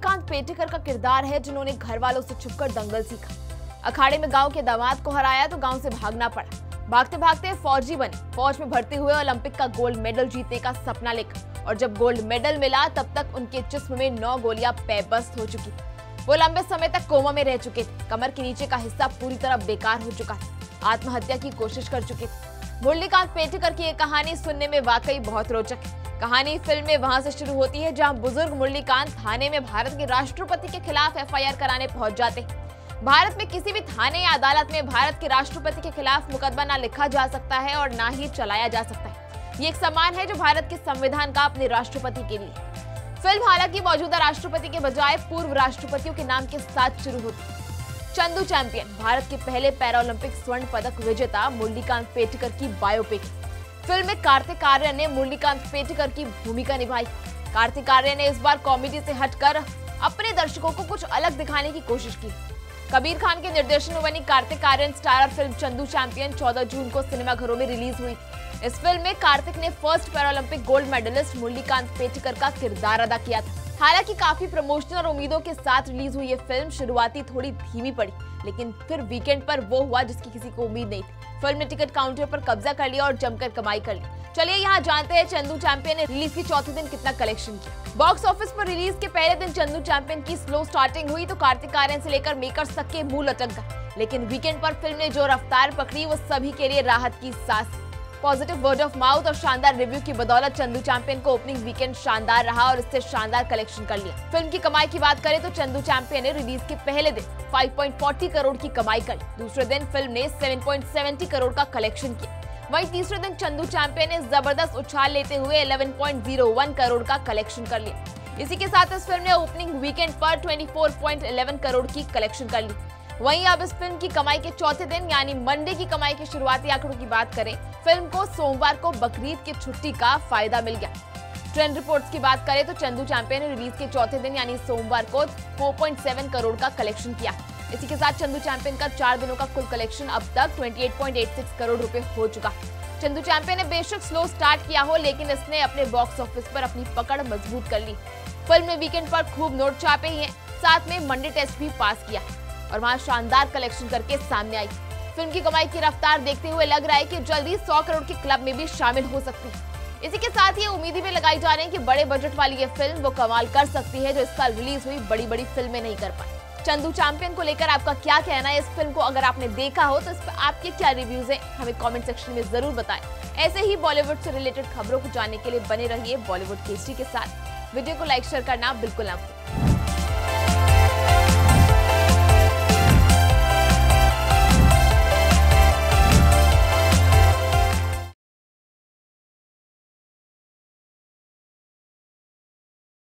पेटेकर का किरदार है, जिन्होंने घर वालों से छुपकर दंगल सीखा। अखाड़े में गाँव के दामाद को हराया तो गाँव से भागना पड़ा। भागते भागते फौजी बने। फौज में भर्ती हुए ओलंपिक का गोल्ड मेडल जीतने का सपना लेकर। और जब गोल्ड मेडल मिला, तब तक उनके जिस्म में नौ गोलियाँ पैबस्त हो चुकी। वो लंबे समय तक कोमा में रह चुके थे। कमर के नीचे का हिस्सा पूरी तरह बेकार हो चुका था। आत्महत्या की कोशिश कर चुके थे। मुरलीकांत पेटेकर की ये कहानी सुनने में वाकई बहुत रोचक है। कहानी फ़िल्म में वहाँ से शुरू होती है, जहाँ बुज़ुर्ग मुरलीकांत थाने में भारत के राष्ट्रपति के खिलाफ एफआईआर कराने पहुँच जाते हैं। भारत में किसी भी थाने या अदालत में भारत के राष्ट्रपति के खिलाफ मुकदमा ना लिखा जा सकता है और ना ही चलाया जा सकता है। ये एक सम्मान है जो भारत के संविधान का अपने राष्ट्रपति के लिए। फ़िल्म हालाँकि मौजूदा राष्ट्रपति के बजाय पूर्व राष्ट्रपतियों के नाम के साथ शुरू होती है। चंदू चैंपियन, भारत के पहले पैरालंपिक स्वर्ण पदक विजेता मुरलीकांत पेटकर की बायोपिक फ़िल्म में कार्तिक आर्यन ने मुरलीकांत पेटकर की भूमिका निभाई। कार्तिक आर्यन ने इस बार कॉमेडी से हटकर अपने दर्शकों को कुछ अलग दिखाने की कोशिश की। कबीर खान के निर्देशन में बनी कार्तिक आर्यन स्टारर फ़िल्म चंदू चैंपियन 14 जून को सिनेमाघरों में रिलीज़ हुई। इस फ़िल्म में कार्तिक ने first paralympic gold medalist Murlikant Petkar का किरदार अदा किया था। हालाँकि काफ़ी प्रमोशन और उम्मीदों के साथ रिलीज़ हुई ये फ़िल्म शुरुआती थोड़ी धीमी पड़ी, लेकिन फिर वीकेंड पर वो हुआ जिसकी किसी को उम्मीद नहीं थी। फ़िल्म ने टिकट काउंटर पर कब्जा कर लिया और जमकर कमाई कर ली। चलिए यहाँ जानते हैं चंदू चैंपियन ने रिलीज़ के चौथे दिन कितना कलेक्शन किया। बॉक्स ऑफ़िस पर रिलीज़ के पहले दिन चंदू चैंपियन की स्लो स्टार्टिंग हुई तो कार्तिक आर्यन से लेकर मेकर्स तक के मुँह लटक गए। लेकिन वीकेंड पर फ़िल्म ने जो रफ्तार पकड़ी, वो सभी के लिए राहत की सांस पॉजिटिव वर्ड ऑफ़ माउथ और शानदार रिव्यू की बदौलत चंदू चैंपियन को ओपनिंग वीकेंड शानदार रहा और इससे शानदार कलेक्शन कर लिया फ़िल्म की कमाई की बात करें तो चंदू चैंपियन ने रिलीज़ के पहले दिन 5.40 करोड़ की कमाई कर दूसरे दिन फ़िल्म ने 7.70 करोड़ का कलेक्शन किया। वहीं तीसरे दिन चंदू चैंपियन ने ज़बरदस्त उछाल लेते हुए 11.01 करोड़ का कलेक्शन कर लिया। इसी के साथ इस फ़िल्म ने ओपनिंग वीकेंड पर 24.11 करोड़ की कलेक्शन कर ली। वहीं अब इस फ़िल्म की कमाई के चौथे दिन, यानी मंडे की कमाई के शुरुआती आंकड़ों की बात करें फ़िल्म को सोमवार को बकरीद की छुट्टी का फ़ायदा मिल गया। ट्रेंड रिपोर्ट्स की बात करें तो चंदू चैंपियन ने रिलीज़ के चौथे दिन, यानी सोमवार को 4.7 करोड़ का कलेक्शन किया। इसी के साथ चंदू चैंपियन का चार दिनों का कुल कलेक्शन अब तक 28.86 करोड़ रुपए हो चुका। चंदू चैंपियन ने बेशक स्लो स्टार्ट किया हो, लेकिन इसने अपने बॉक्स ऑफ़िस पर अपनी पकड़ मज़बूत कर ली। फ़िल्म ने वीकेंड पर खूब नोट छापे ही, साथ में मंडे टेस्ट भी पास किया और वहाँ शानदार कलेक्शन करके सामने आई। फ़िल्म की कमाई की रफ्तार देखते हुए लग रहा है कि जल्दी 100 करोड़ के क्लब में भी शामिल हो सकती है। इसी के साथ ये उम्मीद भी लगाई जा रही है कि बड़े बजट वाली ये फ़िल्म वो कमाल कर सकती है जो इस साल रिलीज़ हुई बड़ी बड़ी फ़िल्में नहीं कर पाई। चंदू चैंपियन को लेकर आपका क्या कहना है? इस फ़िल्म को अगर आपने देखा हो तो इस पर आपके क्या रिव्यूज़ हैं? हमें कमेंट सेक्शन में ज़रूर बताएँ। ऐसे ही बॉलीवुड से रिलेटेड खबरों को जानने के लिए बने रहिए बॉलीवुड केसरी के साथ। वीडियो को लाइक शेयर करना बिल्कुल ना भूलें।